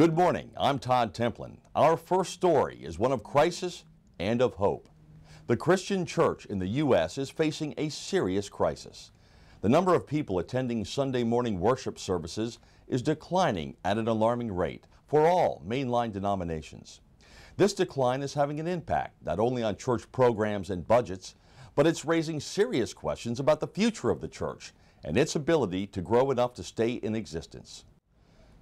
Good morning. I'm Todd Templin. Our first story is one of crisis and of hope. The Christian church in the U.S. is facing a serious crisis. The number of people attending Sunday morning worship services is declining at an alarming rate for all mainline denominations. This decline is having an impact not only on church programs and budgets, but it's raising serious questions about the future of the church and its ability to grow enough to stay in existence.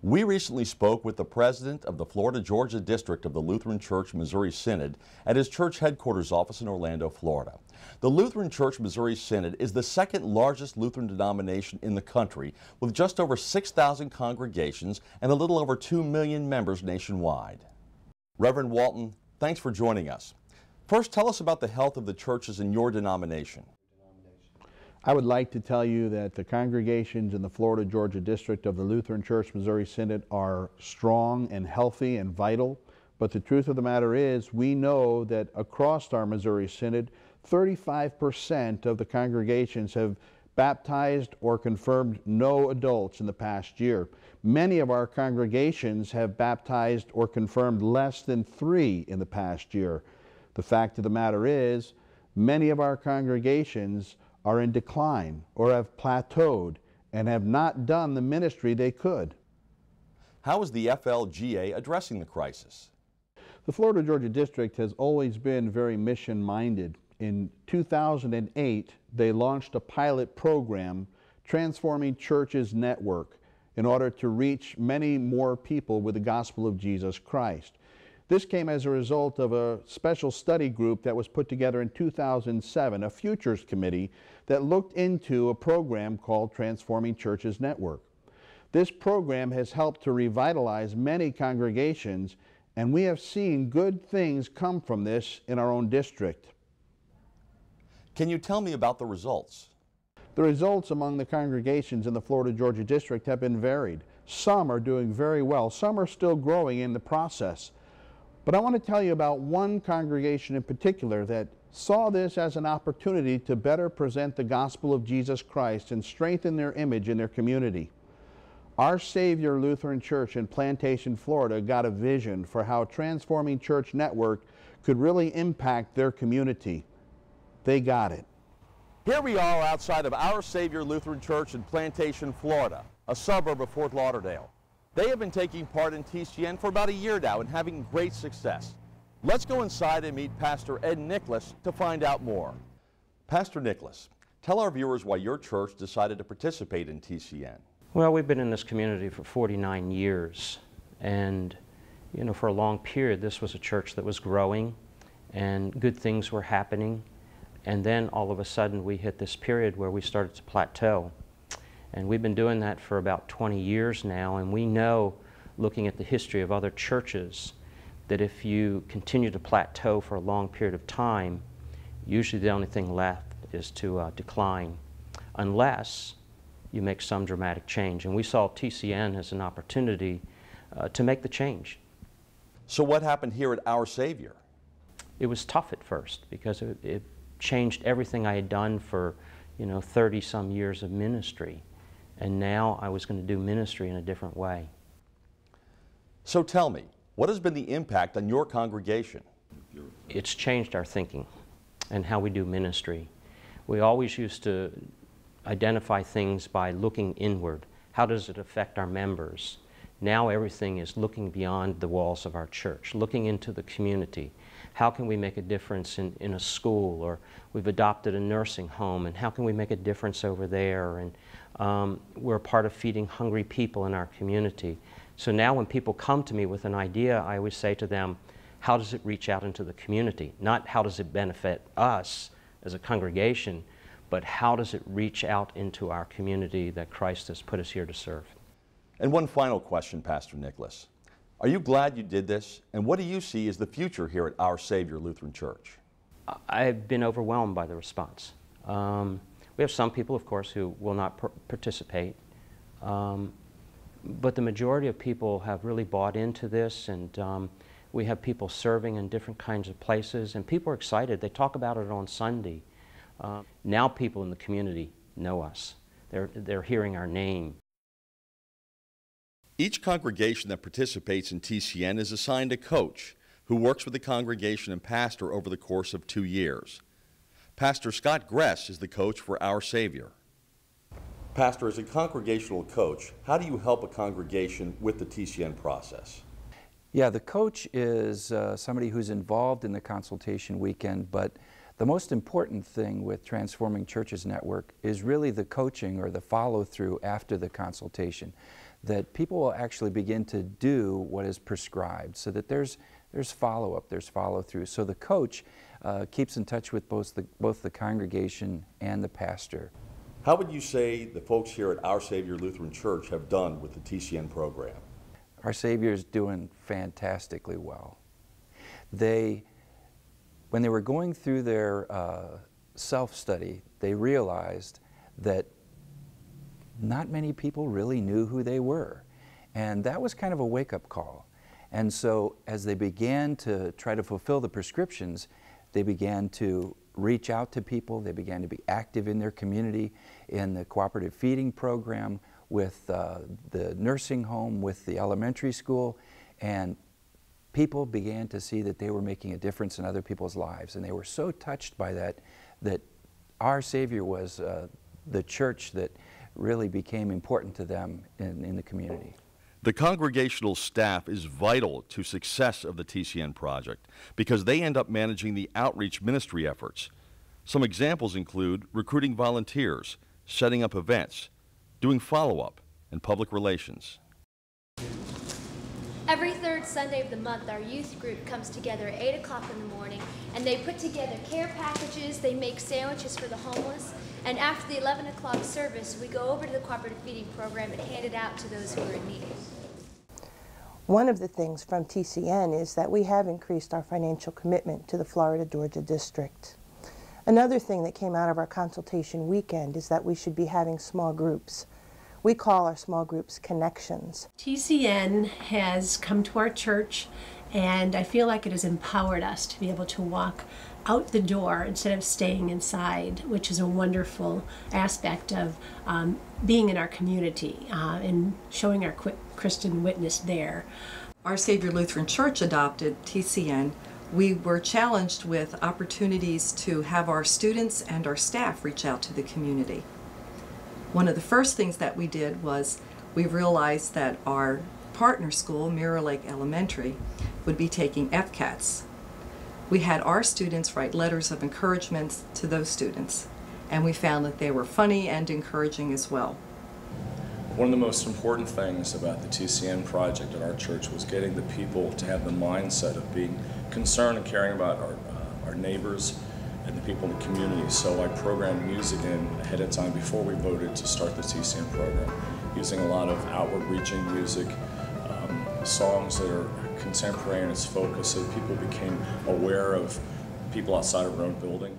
We recently spoke with the president of the Florida Georgia District of the Lutheran Church Missouri Synod at his church headquarters office in Orlando, Florida. The Lutheran Church Missouri Synod is the second largest Lutheran denomination in the country with just over 6,000 congregations and a little over 2 million members nationwide. Reverend Walton, thanks for joining us. First, tell us about the health of the churches in your denomination. I would like to tell you that the congregations in the Florida Georgia District of the Lutheran Church Missouri Synod are strong and healthy and vital. But the truth of the matter is, we know that across our Missouri Synod, 35% of the congregations have baptized or confirmed no adults in the past year. Many of our congregations have baptized or confirmed less than three in the past year. The fact of the matter is, many of our congregations are in decline or have plateaued and have not done the ministry they could. How is the FLGA addressing the crisis? The Florida Georgia District has always been very mission minded. In 2008, they launched a pilot program, Transforming Churches Network, in order to reach many more people with the gospel of Jesus Christ. This came as a result of a special study group that was put together in 2007, a futures committee that looked into a program called Transforming Churches Network. This program has helped to revitalize many congregations, and we have seen good things come from this in our own district. Can you tell me about the results? The results among the congregations in the Florida Georgia District have been varied. Some are doing very well, some are still growing in the process. But I want to tell you about one congregation in particular that saw this as an opportunity to better present the gospel of Jesus Christ and strengthen their image in their community. Our Savior Lutheran Church in Plantation, Florida got a vision for how Transforming Church Network could really impact their community. They got it. Here we are outside of Our Savior Lutheran Church in Plantation, Florida, a suburb of Fort Lauderdale. They have been taking part in TCN for about a year now and having great success. Let's go inside and meet Pastor Ed Nicholas to find out more. Pastor Nicholas, tell our viewers why your church decided to participate in TCN. Well, we've been in this community for 49 years, and you know, for a long period, this was a church that was growing, and good things were happening, and then all of a sudden, we hit this period where we started to plateau. And we've been doing that for about 20 years now, and we know, looking at the history of other churches, that if you continue to plateau for a long period of time, usually the only thing left is to uh, decline, unless you make some dramatic change. And we saw TCN as an opportunity uh, to make the change. So, what happened here at Our Savior? It was tough at first because it, it changed everything I had done for, you know, 30 some years of ministry and now I was going to do ministry in a different way. So tell me, what has been the impact on your congregation? It's changed our thinking and how we do ministry. We always used to identify things by looking inward. How does it affect our members? Now everything is looking beyond the walls of our church, looking into the community. How can we make a difference in, in a school? Or we've adopted a nursing home, and how can we make a difference over there? And um, we're a part of feeding hungry people in our community. So now when people come to me with an idea, I always say to them, how does it reach out into the community? Not how does it benefit us as a congregation, but how does it reach out into our community that Christ has put us here to serve? And one final question, Pastor Nicholas. Are you glad you did this? And what do you see as the future here at Our Savior Lutheran Church? I've been overwhelmed by the response. Um, we have some people, of course, who will not participate. Um, but the majority of people have really bought into this, and um, we have people serving in different kinds of places, and people are excited. They talk about it on Sunday. Uh, now people in the community know us. They're, they're hearing our name. Each congregation that participates in TCN is assigned a coach who works with the congregation and pastor over the course of two years. Pastor Scott Gress is the coach for Our Savior. Pastor, as a congregational coach, how do you help a congregation with the TCN process? Yeah, the coach is uh, somebody who's involved in the consultation weekend, but the most important thing with Transforming Churches Network is really the coaching or the follow through after the consultation. That people will actually begin to do what is prescribed so that there's, there's follow up, there's follow through. So the coach uh, keeps in touch with both the, both the congregation and the pastor. How would you say the folks here at Our Savior Lutheran Church have done with the TCN program? Our Savior is doing fantastically well. They, when they were going through their uh, self study, they realized that not many people really knew who they were. And that was kind of a wake up call. And so, as they began to try to fulfill the prescriptions, they began to reach out to people, they began to be active in their community, in the cooperative feeding program, with uh, the nursing home, with the elementary school, and people began to see that they were making a difference in other people's lives. And they were so touched by that that our Savior was uh, the church that really became important to them in, in the community. The congregational staff is vital to success of the TCN project because they end up managing the outreach ministry efforts. Some examples include recruiting volunteers, setting up events, doing follow-up, and public relations. Every third Sunday of the month, our youth group comes together at 8 o'clock in the morning and they put together care packages, they make sandwiches for the homeless, and after the 11 o'clock service, we go over to the cooperative feeding program and hand it out to those who are in need. One of the things from TCN is that we have increased our financial commitment to the Florida Georgia District. Another thing that came out of our consultation weekend is that we should be having small groups. We call our small groups connections. TCN has come to our church, and I feel like it has empowered us to be able to walk out the door instead of staying inside, which is a wonderful aspect of um, being in our community uh, and showing our Christian witness there. Our Savior Lutheran Church adopted TCN. We were challenged with opportunities to have our students and our staff reach out to the community. One of the first things that we did was we realized that our partner school, Mirror Lake Elementary, would be taking FCATs. We had our students write letters of encouragement to those students, and we found that they were funny and encouraging as well. One of the most important things about the TCN project at our church was getting the people to have the mindset of being concerned and caring about our, uh, our neighbors and the people in the community. So I programmed music in ahead of time before we voted to start the TCN program, using a lot of outward reaching music, um, songs that are contemporary in its focus so people became aware of people outside of our own building.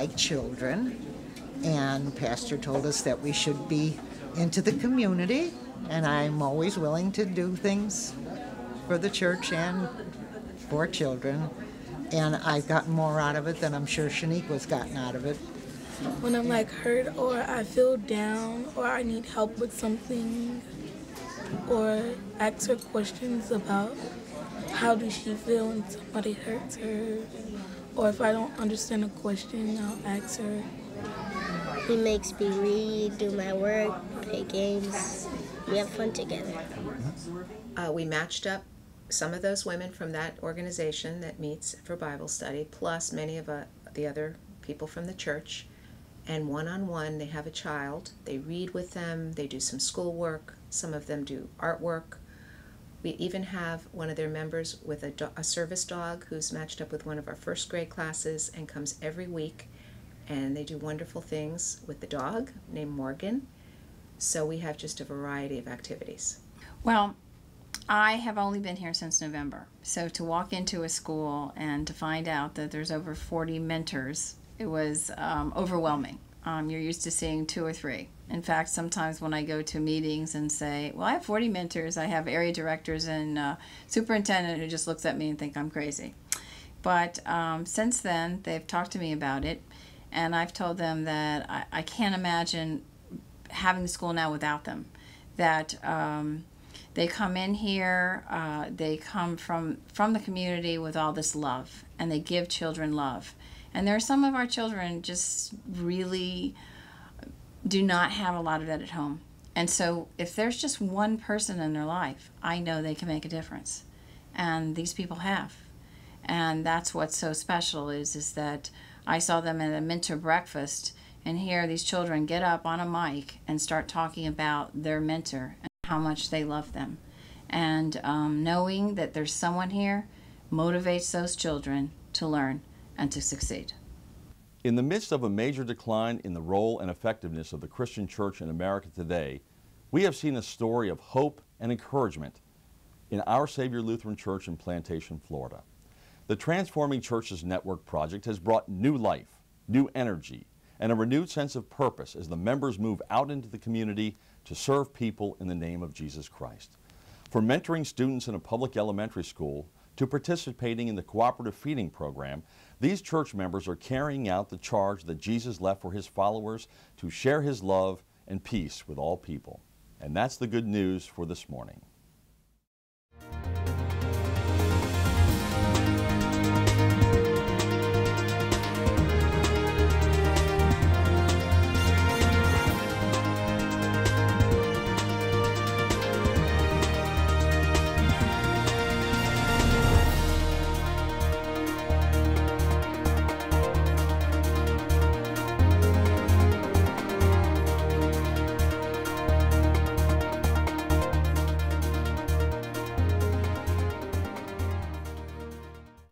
Like children, and Pastor told us that we should be into the community, and I'm always willing to do things for the church and for children. And I've gotten more out of it than I'm sure Shaniqua's gotten out of it. When I'm like hurt or I feel down or I need help with something or ask her questions about how does she feel when somebody hurts her or if I don't understand a question, I'll ask her. He makes me read, do my work, play games. We have fun together. Uh, we matched up some of those women from that organization that meets for Bible study, plus many of uh, the other people from the church, and one on one, they have a child. They read with them, they do some schoolwork, some of them do artwork. We even have one of their members with a, do- a service dog who's matched up with one of our first grade classes and comes every week. And they do wonderful things with the dog named Morgan. So we have just a variety of activities. Well, I have only been here since November. So to walk into a school and to find out that there's over 40 mentors, it was um, overwhelming. Um, you're used to seeing two or three. In fact, sometimes when I go to meetings and say, "Well, I have 40 mentors," I have area directors and uh, superintendent who just looks at me and think I'm crazy. But um, since then, they've talked to me about it, and I've told them that I, I can't imagine having the school now without them. That um, they come in here, uh, they come from from the community with all this love, and they give children love. And there are some of our children just really do not have a lot of that at home. And so, if there's just one person in their life, I know they can make a difference, and these people have. And that's what's so special is is that I saw them at a mentor breakfast, and here these children get up on a mic and start talking about their mentor and how much they love them, and um, knowing that there's someone here motivates those children to learn and to succeed. In the midst of a major decline in the role and effectiveness of the Christian church in America today, we have seen a story of hope and encouragement in Our Savior Lutheran Church in Plantation, Florida. The Transforming Churches Network project has brought new life, new energy, and a renewed sense of purpose as the members move out into the community to serve people in the name of Jesus Christ. From mentoring students in a public elementary school to participating in the cooperative feeding program, these church members are carrying out the charge that Jesus left for his followers to share his love and peace with all people. And that's the good news for this morning.